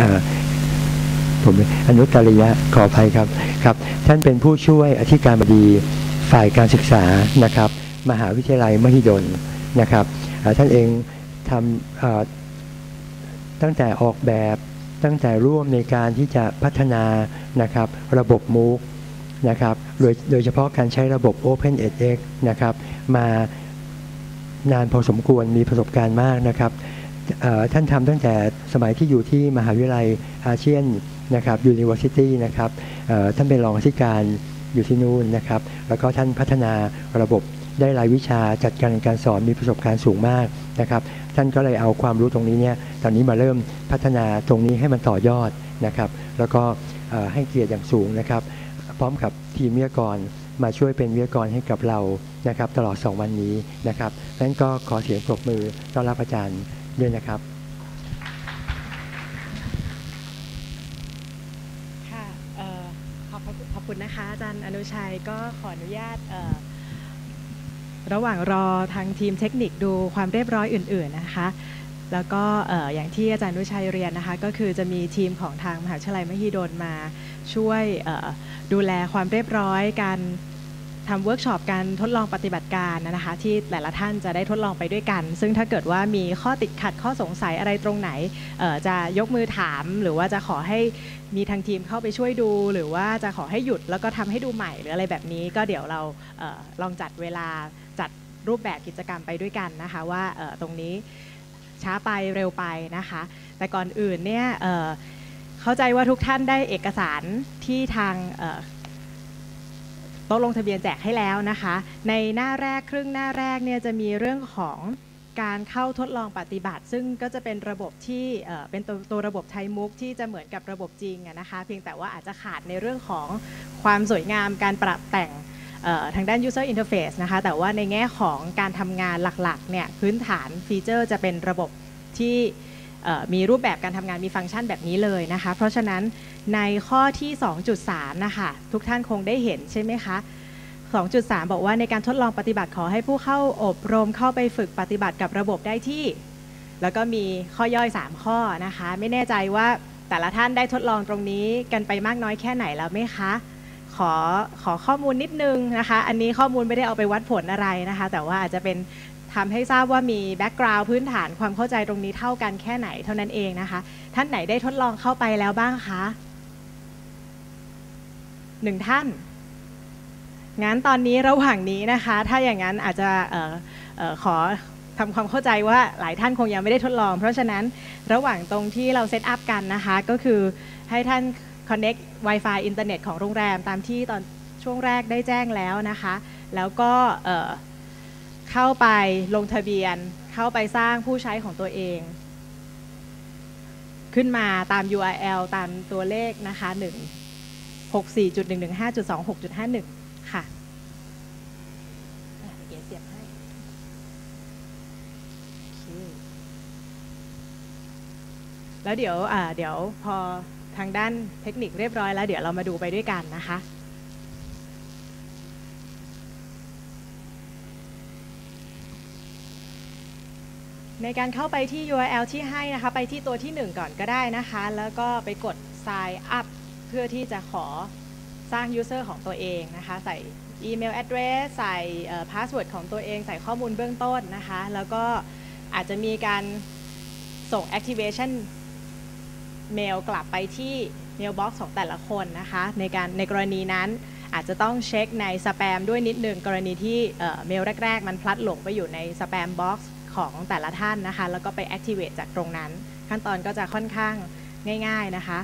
อ่อผมอนุตริยะขออภัยครับครับ ท่านเป็นผู้ช่วยอธิการบดีฝ่ายการศึกษานะครับ มหาวิทยาลัยมหิดลนะครับท่านเองทำตั้งแต่ออกแบบตั้งแต่ร่วมในการที่จะพัฒนานะครับระบบ MOOC นะครับโดยโดยเฉพาะการใช้ระบบ Open edX นะครับมานานพอสมควรมีประสบการณ์มากนะครับ ท่านทำตั้งแต่สมัยที่อยู่ที่มหาวิทยาลัยอาเซียนนะครับ University นะครับท่านเป็นรองอธิการอยู่ที่นู่นนะครับ แล้วก็ท่านพัฒนาระบบได้รายวิชาจัดการการสอนมีประสบการณ์สูงมากนะครับ ท่านก็เลยเอาความรู้ตรงนี้เนี่ยตอนนี้มาเริ่มพัฒนาตรงนี้ให้มันต่อยอดนะครับ แล้วก็ให้เกียรติอย่างสูงนะครับ พร้อมกับทีมวิทยากรมาช่วยเป็นวิทยากรให้กับเรานะครับ ตลอด 2 วันนี้นะครับดังนั้นก็ขอเสียงปรบมือต้อนรับอาจารย์ ด้วยนะครับค่ะออขอบคุณขอบคุณนะคะอาจารย์อนุชัยก็ขออนุญาตระหว่างรอทางทีมเทคนิคดูความเรียบร้อยอื่น ๆนะคะ แล้วก็เอ่อย่างที่อาจารย์อนุชัยเรียนนะคะ ก็คือจะมีทีมของทางมหาวิทยาลัยมหิดลมาช่วยดูแลความเรียบร้อยการ ทำเวิร์กช็อปการทดลองปฏิบัติการนะคะที่แต่ละท่านจะได้ทดลองไปด้วยกัน ซึ่งถ้าเกิดว่ามีข้อติดขัดข้อสงสัยอะไรตรงไหนจะยกมือถาม หรือว่าจะขอให้มีทางทีมเข้าไปช่วยดู หรือว่าจะขอให้หยุดแล้วก็ทำให้ดูใหม่หรืออะไรแบบนี้ ก็เดี๋ยวเราเออลองจัดเวลาจัดรูปแบบกิจกรรมไปด้วยกันนะคะว่าตรงนี้ช้าไปเร็วไปนะคะ แต่ก่อนอื่นเนี่ยเข้าใจว่าทุกท่านได้เอกสารที่ทางเโต๊ะลงทะเบียนแจกให้แล้วนะคะ ในหน้าแรกครึ่งหน้าแรกเนี่ยจะมีเรื่องของการเข้าทดลองปฏิบัติ ซึ่งก็จะเป็นระบบที่เป็นตัวตัวระบบไทยมุกที่จะเหมือนกับระบบจริงนะคะ เพียงแต่ว่าอาจจะขาดในเรื่องของความสวยงามการปรับแต่งทางด้าน user interface นะคะ แต่ว่าในแง่ของการทำงานหลักๆเนี่ยพื้นฐานฟีเจอร์จะเป็นระบบที่มีรูปแบบการทำงานมีฟังก์ชันแบบนี้เลยนะคะ เพราะฉะนั้น ในข้อที่ 2.3 นะคะ ทุกท่านคงได้เห็นใช่ไหมคะ 2.3 บอกว่าในการทดลองปฏิบัติขอให้ผู้เข้าอบรมเข้าไปฝึกปฏิบัติกับระบบได้ที่ แล้วก็มีข้อย่อย 3 ข้อนะคะ ไม่แน่ใจว่าแต่ละท่านได้ทดลองตรงนี้กันไปมากน้อยแค่ไหนแล้วไหมคะ ขอขอข้อมูลนิดนึงนะคะ อันนี้ข้อมูลไม่ได้เอาไปวัดผลอะไรนะคะ แต่ว่าอาจจะเป็นทำให้ทราบว่ามี background พื้นฐานความเข้าใจตรงนี้เท่ากันแค่ไหนเท่านั้นเองนะคะ ท่านไหนได้ทดลองเข้าไปแล้วบ้างคะ หนึ่งท่าน งั้นตอนนี้ระหว่างนี้นะคะ ถ้าอย่างนั้นอาจจะออขอทำความเข้าใจว่าหลายท่านคงยังไม่ได้ทดลอง เพราะฉะนั้นระหว่างตรงที่เรา set up กันนะคะ ก็คือให้ท่าน Connect Wi-Fi อินเทอร์เน็ตของโรงแรมตามที่ตอนช่วงแรกได้แจ้งแล้วนะคะ แล้วก็เอ่อเข้าไปลงทะเบียน เข้าไปสร้างผู้ใช้ของตัวเอง ขึ้นมาตาม URL ตามตัวเลขนะคะ1 64.115.26.51 ค่ะอะเดี๋เสียบให้โอเคแล้วเดี๋ยวอ่าเดี๋ยวพอทางด้านเทคนิคเรียบร้อยแล้ว เดี๋ยวเรามาดูไปด้วยกันนะคะในการเข้าไปที่ URL ที่ให้นะคะ ไปที่ตัวที่ 1 ก่อนก็ได้นะคะ แล้วก็ไปกด sign up เพื่อที่จะขอสร้าง user ของตัวเองนะคะ ใส่ email address ใส่ password ของตัวเอง ใส่ข้อมูลเบื้องต้นนะคะ แล้วก็อาจจะมีการส่ง activation mail กลับไปที่ mailbox ของแต่ละคนนะคะ ในการในกรณีนั้นอาจจะต้องเช็คในสแปมด้วยนิดหนึ่งกรณีที่เอ่อเมลแรก ๆ มันพลัดหลงไปอยู่ในสแปมบ็อกซ์ของแต่ละท่านนะคะ แล้วก็ไป activate จากตรงนั้น ขั้นตอนก็จะค่อนข้างง่าย ๆนะคะ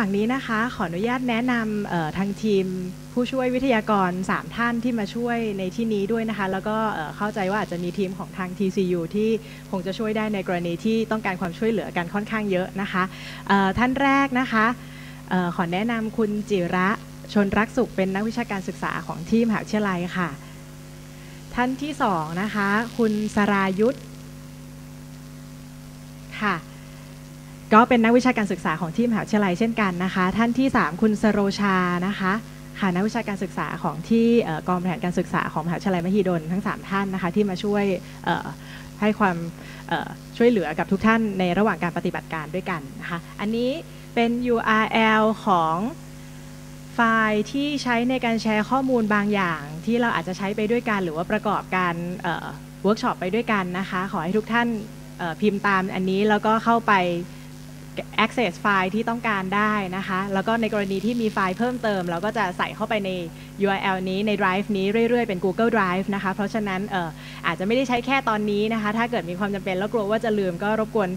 ว่างนี้นะคะ ขออนุญาตแนะนำทางทีมผู้ช่วยวิทยากร 3 ท่านที่มาช่วยในที่นี้ด้วยนะคะ แล้วก็เข้าใจว่าอาจจะมีทีมของทาง TCU ที่คงจะช่วยได้ในกรณีที่ต้องการความช่วยเหลือกันค่อนข้างเยอะนะคะท่านแรกนะคะออขอแนะนำคุณจิระชนรักสุขเป็นนักวิชาการศึกษาของที่มหาวิทยาลัยค่ะ ท่านที่สองนะคะ คุณสรายุทธค่ะ ก็เป็นนักวิชาการศึกษาของที่มหาวิทยาลัยเช่นกันนะคะ ท่านที่ 3 คุณสโรชานะคะค่ะนักวิชาการศึกษาของที่กองบริหารการศึกษาของมหาวิทยาลัยมหิดลทั้ง 3 ท่านนะคะที่มาช่วยให้ความช่วยเหลือกับทุกท่านในระหว่างการปฏิบัติการด้วยกันนะคะอันนี้เป็น URL ของไฟล์ที่ใช้ในการแชร์ข้อมูลบางอย่าง ที่เราอาจจะใช้ไปด้วยกันหรือว่าประกอบการเวิร์กช็อปไปด้วยกันนะคะ ขอให้ทุกท่านพิมพ์ตามอันนี้แล้วก็เข้าไป access ไฟล์ที่ต้องการได้นะคะ แล้วก็ในกรณีที่มีไฟล์เพิ่มเติม เราก็จะใส่เข้าไปใน URL นี้ใน Drive นี้เรื่อยๆ เป็น Google Drive นะคะ เพราะฉะนั้นเอ่ออาจจะไม่ได้ใช้แค่ตอนนี้นะคะ ถ้าเกิดมีความจำเป็นแล้วกลัวว่าจะลืมก็รบกวน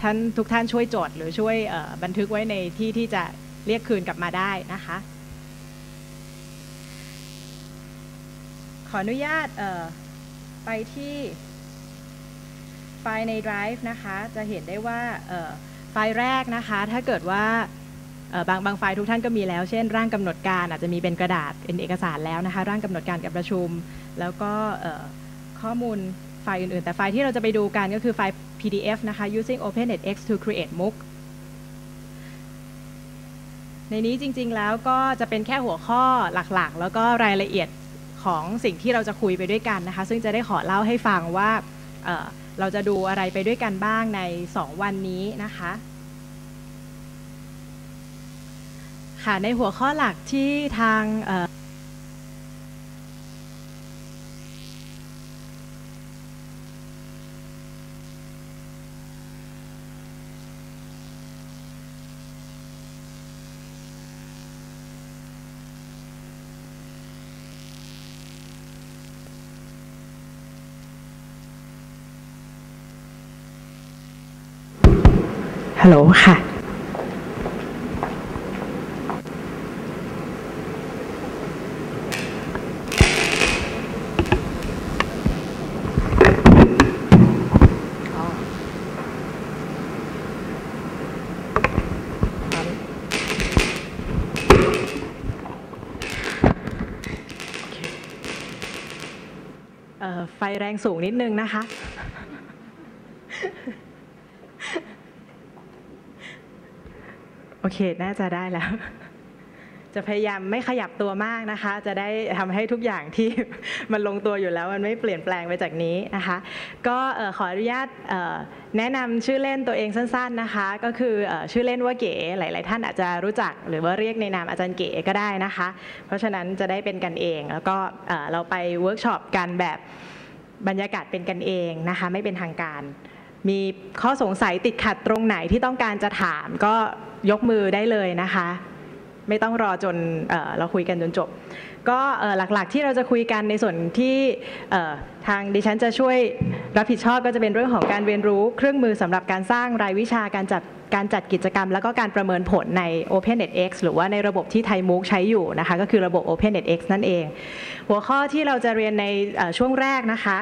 ท่านทุกท่านช่วยจด หรือช่วยบันทึกไว้ในที่ที่จะเรียกคืนกลับมาได้นะคะ ขออนุญาตไปที่ไฟล์ใน Drive นะคะ จะเห็นได้ว่า ไฟล์แรกนะคะ ถ้าเกิดว่าบางบางไฟล์ทุกท่านก็มีแล้ว เช่น ร่างกำหนดการอาจจะมีเป็นกระดาษเป็นเอกสารแล้วนะคะ ร่างกำหนดการกับประชุม แล้วก็ข้อมูลไฟล์อื่นๆ แต่ไฟล์ที่เราจะไปดูกันก็คือไฟล์ PDF นะคะ using OpenNetX to create MOOC ในนี้จริงๆแล้วก็จะเป็นแค่หัวข้อหลักๆ แล้วก็รายละเอียดของสิ่งที่เราจะคุยไปด้วยกันนะคะ ซึ่งจะได้ขอเล่าให้ฟังว่า เราจะดูอะไรไปด้วยกันบ้างใน 2 วันนี้นะคะค่ะในหัวข้อหลักที่ทาง ฮัลโหลค่ะเอ่อไฟแรงสูงนิดนึงนะคะ โอเค น่าจะได้แล้ว จะพยายามไม่ขยับตัวมากนะคะ จะได้ทำให้ทุกอย่างที่มันลงตัวอยู่แล้ว มันไม่เปลี่ยนแปลงไปจากนี้นะคะ ก็ขออนุญาตแนะนำชื่อเล่นตัวเองสั้น ๆนะคะ ก็คือชื่อเล่นว่าเก๋หลาย ๆ ท่านอาจจะรู้จักหรือว่าเรียกในนามอาจารย์เก๋ก็ได้นะคะ เพราะฉะนั้นจะได้เป็นกันเอง แล้วก็เราไปเวิร์กช็อปกันแบบบรรยากาศเป็นกันเองนะคะ ไม่เป็นทางการ มีข้อสงสัยติดขัดตรงไหนที่ต้องการจะถามก็ยกมือได้เลยนะคะ ไม่ต้องรอจนเอเราคุยกันจนจบ ก็หลักๆที่เราจะคุยกันในส่วนที่ทางดิฉันจะช่วยรับผิดชอบก็จะเป็นเรื่องของการเรียนรู้เครื่องมือสำหรับการสร้างรายวิชาการจัดการจัดกิจกรรม แล้วก็การประเมินผลใน OpenNetX หรือว่าในระบบที่ไทยมุกใช้อยู่นะคะ ก็คือระบบ OpenNetX นั่นเอง หัวข้อที่เราจะเรียนในช่วงแรกนะคะ